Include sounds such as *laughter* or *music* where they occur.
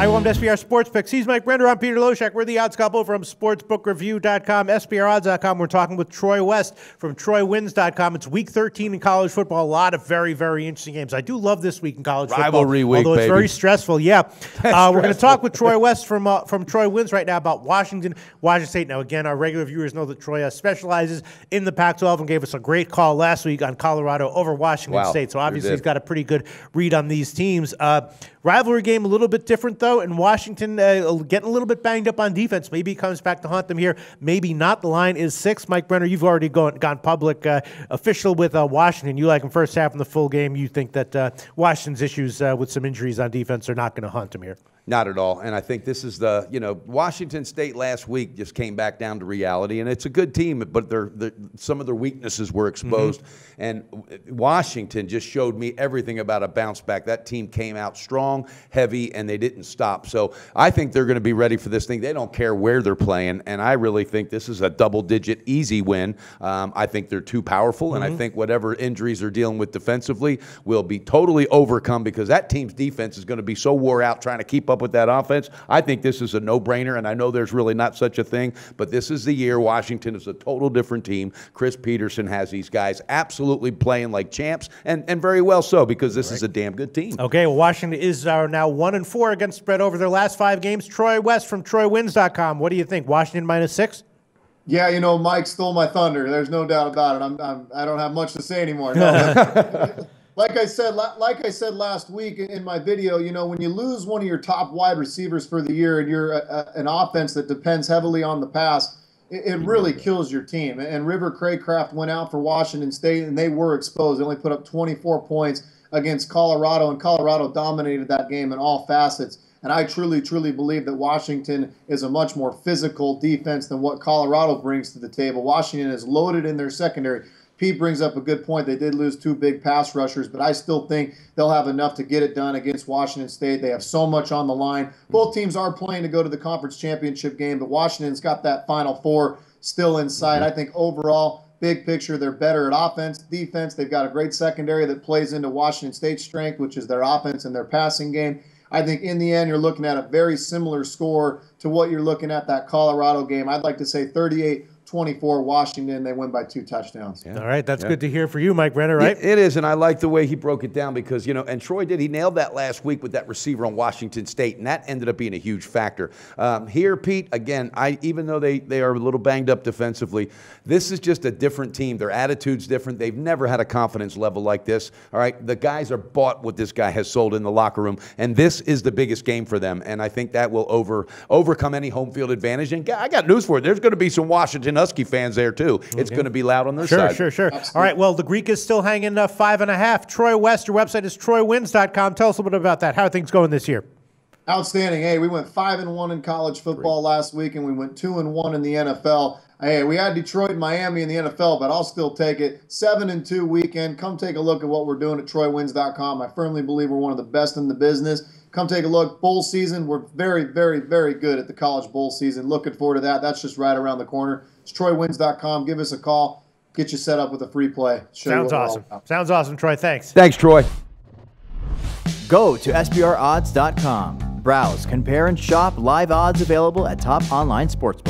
Hi, welcome to SBR Sports Picks. He's Mike Brenner. I'm Peter Loshak. We're the odds couple from sportsbookreview.com, SBRodds.com. We're talking with Troy West from TroyWins.com. It's week 13 in college football. A lot of very, very interesting games. I do love this week in college Rivalry football. week, although it's baby. very stressful. Yeah. *laughs* Uh, we're going to talk with Troy West from uh, from Troy Wins right now about Washington, Washington State. Now, again, our regular viewers know that Troy uh, specializes in the Pac-12 and gave us a great call last week on Colorado over Washington Wow, State. So obviously he's got a pretty good read on these teams. Uh, rivalry game a little bit different though, and Washington uh, getting a little bit banged up on defense. Maybe he comes back to haunt them here. Maybe not. The line is six. Mike Brenner, you've already gone gone public uh, official with uh, Washington. You like him first half in the full game. You think that uh, Washington's issues uh, with some injuries on defense are not going to haunt them here. Not at all. And I think this is the, you know, Washington State last week just came back down to reality. And it's a good team, but their, their, some of their weaknesses were exposed. And Washington just showed me everything about a bounce back. That team came out strong, heavy, and they didn't stop. So I think they're going to be ready for this thing. They don't care where they're playing. And I really think this is a double digit, easy win. Um, I think they're too powerful. And I think whatever injuries they're dealing with defensively will be totally overcome because that team's defense is going to be so wore out trying to keep up with that offense. I think this is a no brainer. And I know there's really not such a thing, but this is the year Washington is a total different team. Chris Petersen has these guys absolutely playing like champs, and, and very well so because this is a damn good team. Okay, well, Washington is uh, now one and four against spread over their last five games. Troy West from TroyWins.com. What do you think? Washington minus six? Yeah, you know, Mike stole my thunder. There's no doubt about it. I'm, I'm I don't have much to say anymore. No, *laughs* *laughs* like I said, like I said last week in my video, you know, when you lose one of your top wide receivers for the year and you're a, a, an offense that depends heavily on the pass, it, it really mm-hmm. kills your team. And River Cracraft went out for Washington State and they were exposed. They only put up 24 points against Colorado, and Colorado dominated that game in all facets. And I truly, truly believe that Washington is a much more physical defense than what Colorado brings to the table. Washington is loaded in their secondary. Pete brings up a good point. They did lose two big pass rushers, but I still think they'll have enough to get it done against Washington State. They have so much on the line. Both teams are playing to go to the conference championship game, but Washington's got that Final Four still in sight. I think overall, big picture, they're better at offense, defense. They've got a great secondary that plays into Washington State's strength, which is their offense and their passing game. I think in the end, you're looking at a very similar score to what you're looking at that Colorado game. I'd like to say 38 24 Washington. They win by two touchdowns. All right, that's good to hear for you, Mike Brenner, right? It- it is, and I like the way he broke it down because you know, and Troy did. He nailed that last week with that receiver on Washington State, and that ended up being a huge factor. Um, here, Pete, again, I even though they they are a little banged up defensively, this is just a different team. Their attitude's different. They've never had a confidence level like this. All right, the guys are bought what this guy has sold in the locker room, and this is the biggest game for them. And I think that will over overcome any home field advantage. And I got news for you. There's going to be some Washington Husky fans there too. It's going to be loud on their Sure, side. sure, sure. All right, well, the Greek is still hanging uh, five and a half. Troy West, your website is troywins.com. Tell us a little bit about that. How are things going this year? Outstanding. Hey, we went five and one in college football last week, and we went two and one in the NFL. Hey, we had Detroit and Miami in the NFL, but I'll still take it. Seven and two weekend. Come take a look at what we're doing at TroyWins.com. I firmly believe we're one of the best in the business. Come take a look. Bowl season. We're very, very, very good at the college bowl season. Looking forward to that. That's just right around the corner. It's TroyWins.com. Give us a call. Get you set up with a free play. Show Sounds what awesome. Sounds awesome, Troy. Thanks. Thanks, Troy. Go to SBRodds.com. Browse, compare, and shop live odds available at top online sportsbooks.